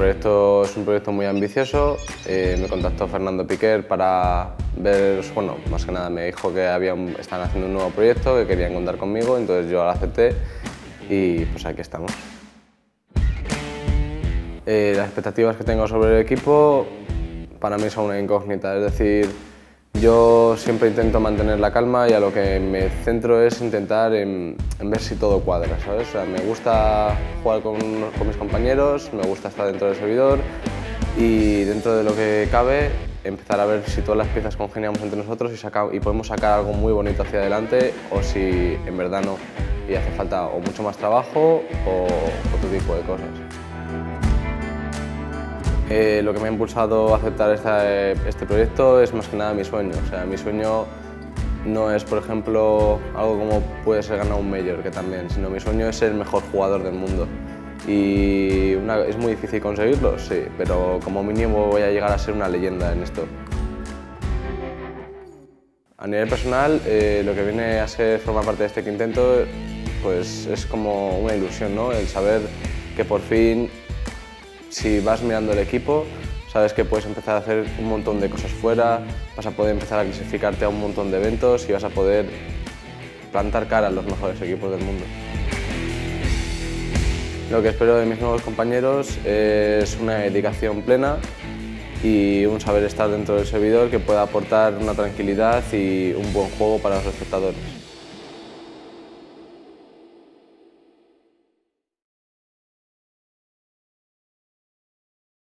proyecto es un proyecto muy ambicioso. Eh, me contactó Fernando Piquer para ver, bueno, más que nada me dijo que habían, están haciendo un nuevo proyecto, que querían contar conmigo, entonces yo lo acepté y pues aquí estamos. Eh, las expectativas que tengo sobre el equipo para mí son una incógnita, es decir, yo siempre intento mantener la calma y a lo que me centro es intentar en, ver si todo cuadra. O sea, me gusta jugar con, con, mis compañeros, me gusta estar dentro del servidor y dentro de lo que cabe empezar a ver si todas las piezas congeniamos entre nosotros y, y podemos sacar algo muy bonito hacia adelante o si en verdad no y hace falta o mucho más trabajo o otro tipo de cosas. Eh, lo que me ha impulsado a aceptar este proyecto es más que nada mi sueño. O sea, mi sueño no es, por ejemplo, algo como puede ser ganar un Major, que también, sino mi sueño es ser el mejor jugador del mundo. Y es muy difícil conseguirlo, sí, pero como mínimo voy a llegar a ser una leyenda en esto. A nivel personal, eh, lo que viene a ser formar parte de este quinteto pues es como una ilusión, ¿no? El saber que por fin si vas mirando el equipo, sabes que puedes empezar a hacer un montón de cosas fuera, vas a poder empezar a clasificarte a un montón de eventos y vas a poder plantar cara a los mejores equipos del mundo. Lo que espero de mis nuevos compañeros es una dedicación plena y un saber estar dentro del servidor que pueda aportar una tranquilidad y un buen juego para los espectadores.